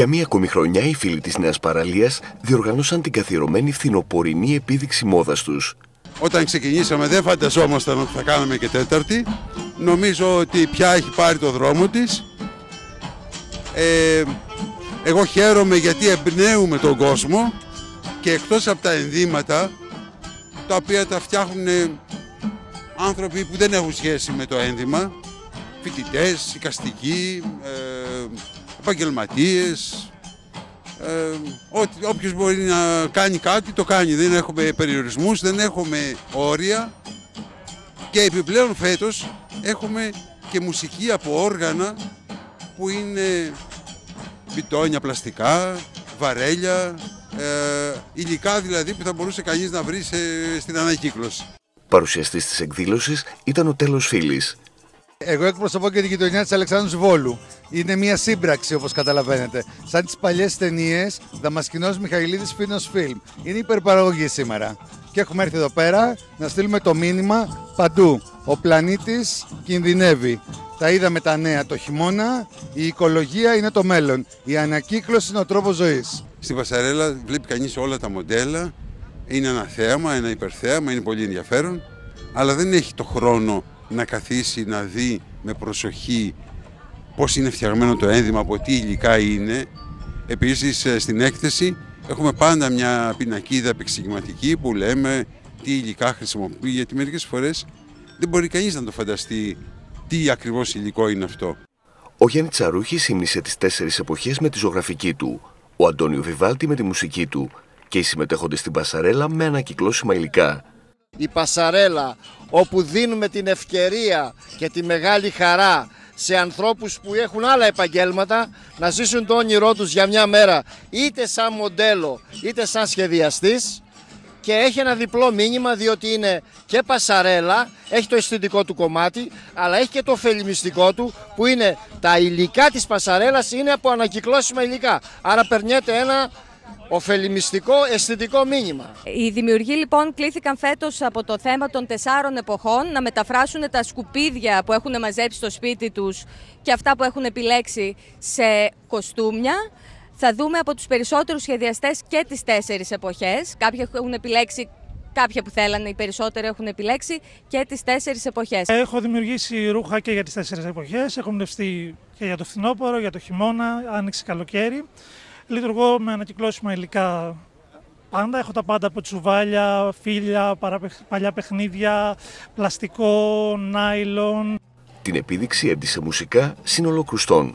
Για μία ακόμη χρονιά οι φίλοι της Νέας Παραλίας διοργανώσαν την καθιερωμένη φθινοπορεινή επίδειξη μόδας τους. Όταν ξεκινήσαμε δεν φανταζόμασταν ότι θα κάναμε και τέταρτη. Νομίζω ότι πια έχει πάρει το δρόμο της. Ε, εγώ χαίρομαι γιατί εμπνέουμε τον κόσμο και εκτός από τα ενδύματα τα οποία τα φτιάχνουν άνθρωποι που δεν έχουν σχέση με το ένδυμα φοιτητές, οικαστικοί, ε, επαγγελματίες ε, όποιος μπορεί να κάνει κάτι το κάνει δεν έχουμε περιορισμούς, δεν έχουμε όρια και επιπλέον φέτος έχουμε και μουσική από όργανα που είναι μπιτόνια πλαστικά, βαρέλια, ε, υλικά δηλαδή που θα μπορούσε κανείς να βρει στην ανακύκλωση. Παρουσιαστής της εκδήλωσης ήταν ο Τέλος Φίλης. Εγώ εκπροσωπώ και την γειτονιά της Αλεξάνδρου Βόλου. Είναι μια σύμπραξη όπως καταλαβαίνετε. Σαν τις παλιές ταινίες Δαμασκηνός Μιχαηλίδης Φίνος Φιλμ. Είναι υπερπαραγωγή σήμερα. Και έχουμε έρθει εδώ πέρα να στείλουμε το μήνυμα παντού. Ο πλανήτης κινδυνεύει. Τα είδαμε τα νέα το χειμώνα. Η οικολογία είναι το μέλλον. Η ανακύκλωση είναι ο τρόπος ζωής. Στην Πασαρέλα βλέπει κανείς όλα τα μοντέλα. Είναι ένα θέαμα, ένα υπερθέαμα, είναι πολύ ενδιαφέρον. Αλλά δεν έχει το χρόνο να καθίσει να δει με προσοχή πώς είναι φτιαγμένο το ένδυμα, από τι υλικά είναι. Επίσης ε, στην έκθεση έχουμε πάντα μια πινακίδα επεξηγηματική που λέμε τι υλικά χρησιμοποιεί, γιατί μερικές φορές δεν μπορεί κανείς να το φανταστεί τι ακριβώς υλικό είναι αυτό. Ο Γιάννη Τσαρούχη ύμνησε τις τέσσερις εποχές με τη ζωγραφική του, ο Αντώνιο Βιβάλτη με τη μουσική του και οι συμμετέχοντες στην Πασαρέλα με ανακυκλώσιμα υλικά. Η Πασαρέλα όπου δίνουμε την ευκαιρία και τη μεγάλη χαρά σε ανθρώπους που έχουν άλλα επαγγέλματα να ζήσουν το όνειρό τους για μια μέρα είτε σαν μοντέλο είτε σαν σχεδιαστής. Και έχει ένα διπλό μήνυμα διότι είναι και πασαρέλα, έχει το αισθητικό του κομμάτι αλλά έχει και το ωφελημιστικό του που είναι τα υλικά της πασαρέλας είναι από ανακυκλώσιμα υλικά. Άρα περνιέται ένα ωφελημιστικό αισθητικό μήνυμα. Οι δημιουργοί λοιπόν κλήθηκαν φέτος από το θέμα των τεσσάρων εποχών να μεταφράσουν τα σκουπίδια που έχουν μαζέψει στο σπίτι τους και αυτά που έχουν επιλέξει σε κοστούμια. Θα δούμε από τους περισσότερους σχεδιαστές και τις τέσσερις εποχές. Κάποιοι έχουν επιλέξει Κάποια που θέλανε, οι περισσότεροι έχουν επιλέξει και τις τέσσερις εποχές. Έχω δημιουργήσει ρούχα και για τις τέσσερις εποχές. Έχω εμπνευστεί και για το φθινόπωρο, για το χειμώνα, άνοιξη, καλοκαίρι. Λειτουργώ με ανακυκλώσιμα υλικά πάντα. Έχω τα πάντα από τσουβάλια, φύλλα, παλιά παιχνίδια, πλαστικό, νάιλον. Την επίδειξη έντυσε μουσικά σύνολο κρουστών.